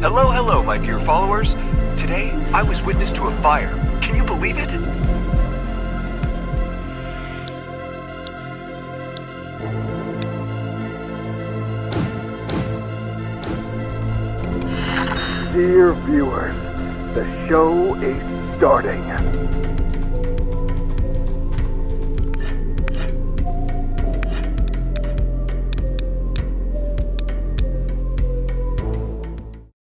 Hello, hello, my dear followers. Today, I was witness to a fire. Can you believe it? Dear viewers, the show is starting.